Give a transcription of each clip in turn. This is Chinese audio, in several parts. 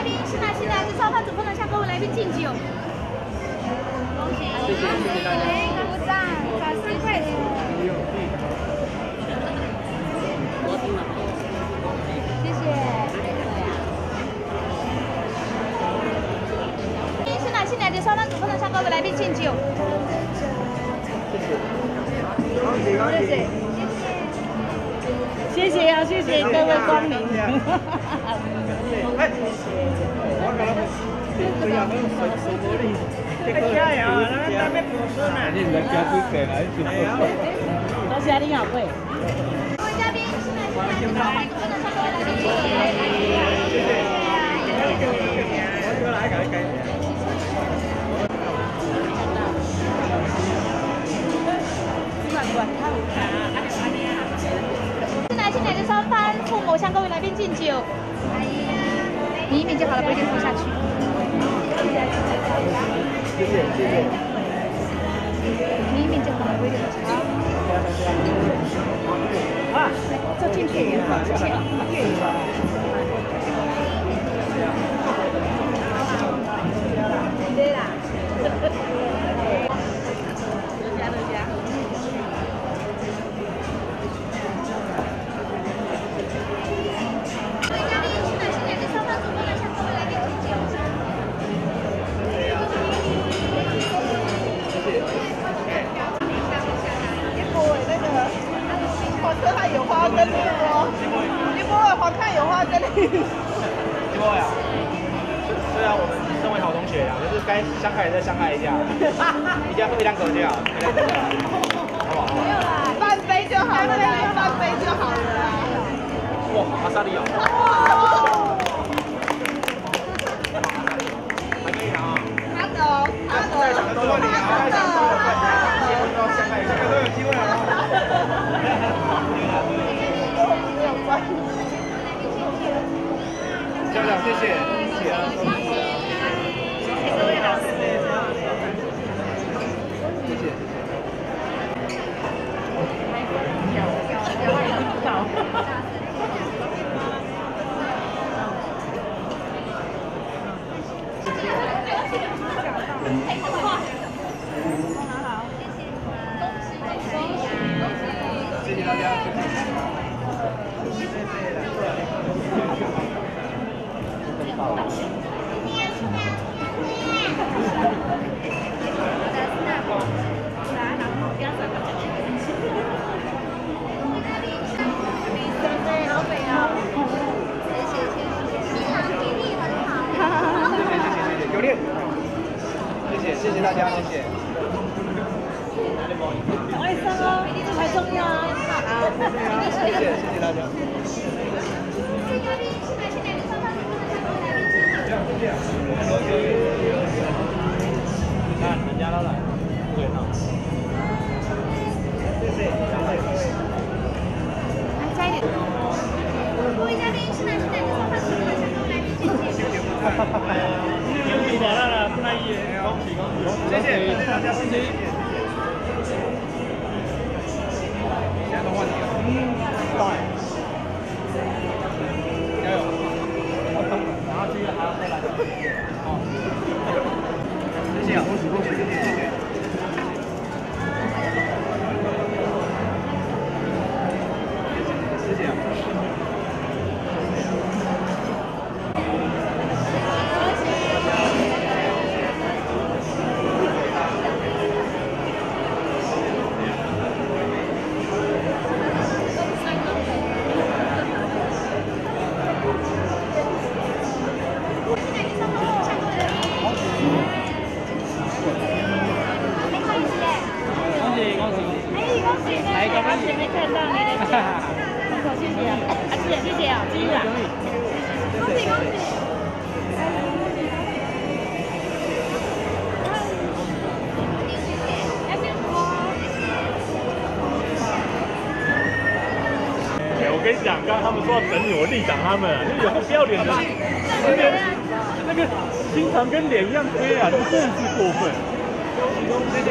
嘉宾，是哪些来自烧饭主不能向各位来宾敬酒？恭喜！谢谢谢谢大家！鼓掌，掌声快点！谢谢。是哪些来自烧饭主不能向各位来宾敬酒？谢谢，恭喜恭喜！谢谢啊，谢谢各位光临。加油，咱咱要补孙啊！你唔係加幾隻啊？你多謝你好貴。各位嘉宾，是哪些来自烧饭主不能向各位来宾敬酒？是向各位来宾敬酒？你一面就好了，不一定拖下去。謝謝謝謝。你一面就好了，不一定拖下去。啊，这进去也好，这进对它有花跟绿哦，一波黄看有花跟绿。一波呀，虽然我们身为好同学呀，就是该相爱再相爱一下，一家喝一两口就好，好，好不好？没有啦，半杯就好了啦，半杯就好了。哇，阿萨利哦，谢谢。谢谢，恭喜恭喜，跟你讲，刚刚他们说要整你，我立挡他们，那有个不要脸的，那个那个心肠跟脸一样黑啊，这真的是过分。谢谢。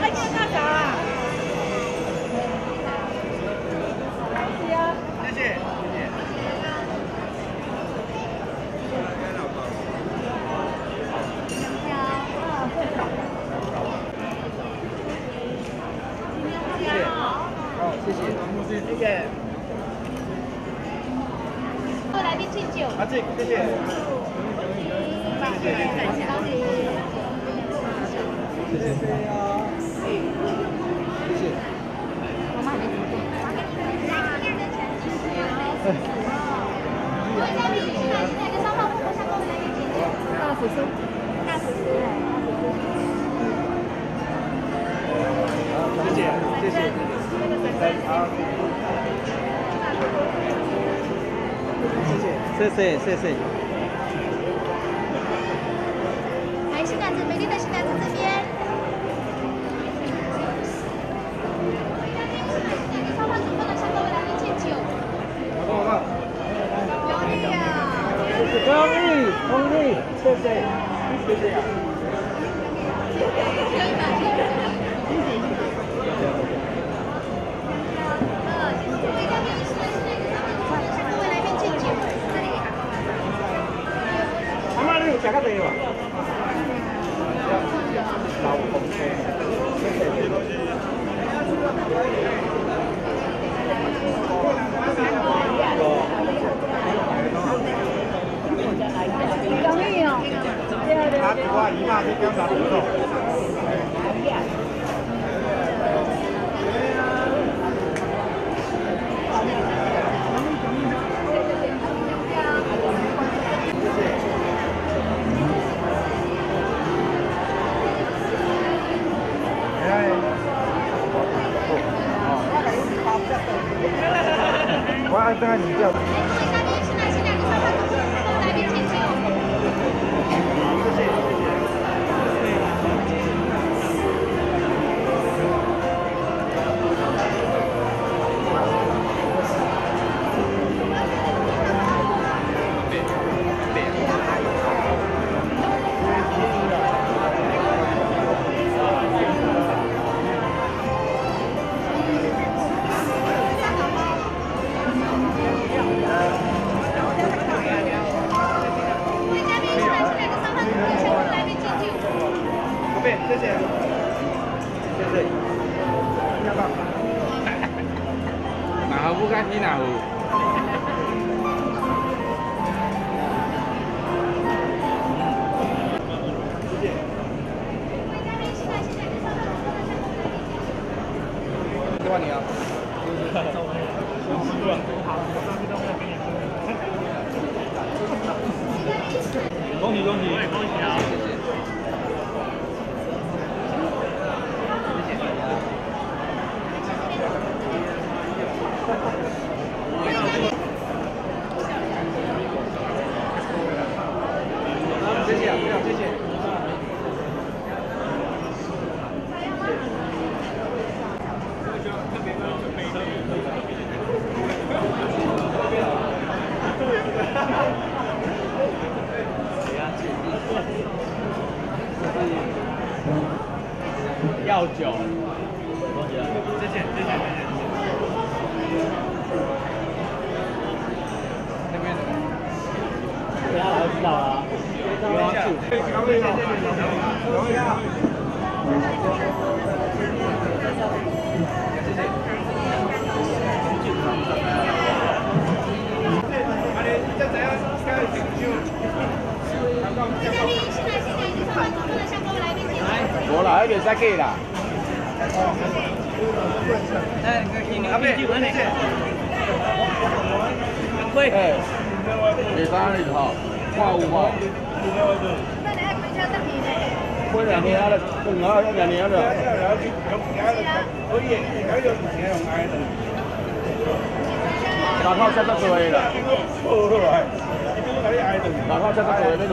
哎，你干啥啊？谢谢，谢谢。好，谢谢，谢。谢。各位来宾敬酒。啊，这谢。谢。谢。谢，谢。谢。谢。谢。谢。谢。各位嘉宾，现在现在跟双方父母向各位来宾敬酒。大叔叔，大叔叔。谢。谢，谢。谢。好。谢谢，谢谢，谢谢。来，新娘子，美丽的新娘子这边。双方主妇呢向各位来宾敬酒。好不好？高丽啊！高丽，高丽，谢谢，谢谢啊。呃，各位嘉宾，现在现在跟双方主妇呢向各位来宾敬酒。这里啊。阿妈，你有食较济无？老同学，他只话姨妈去检查骨头。我爱这个你叫。哪壶不开提药酒，谢谢，谢谢，谢谢。那边等一下才知道啊。等一下，谢谢，谢谢。等一下。各位嘉宾，现在现在跟双方主妇呢向各位来宾敬酒。无啦，迄袂使假啦。阿妹，谢谢。哎，袂使安尼吼，看有吼。过两年啊，更好，两年了。大口吃得多啦，大口吃得多要难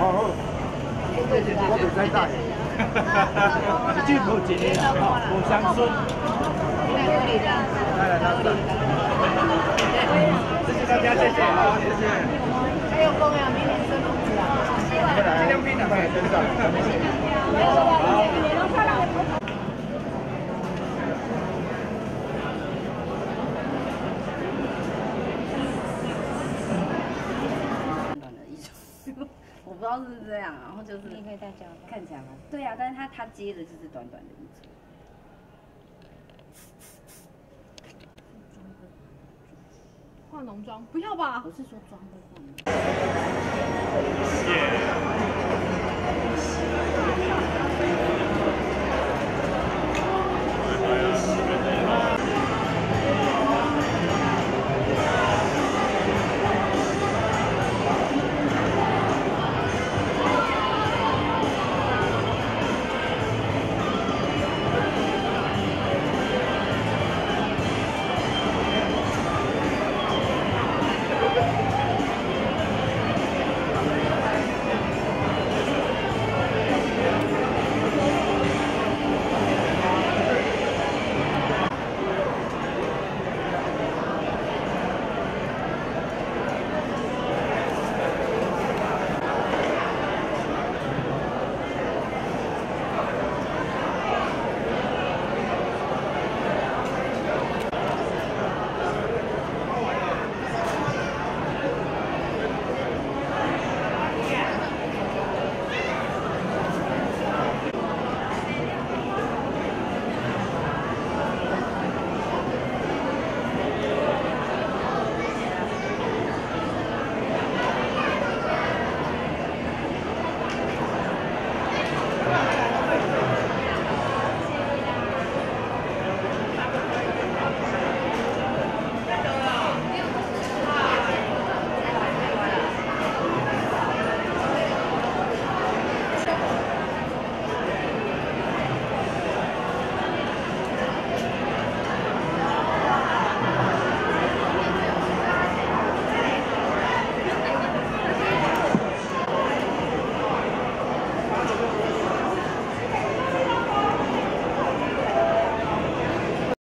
谢谢。可以这么可以这么说的。好，我比赛大。一句不接，不相信。来来来，谢谢大家，谢谢，谢谢。还有公呀，明年生龙子啊。尽量拼的，快点跟上。短的一种，我不知道是不是这样，然后就是你可以戴假发？看起来吗？对啊，但是他他接的就是短短的一撮。化浓妆，不要吧？我是说妆？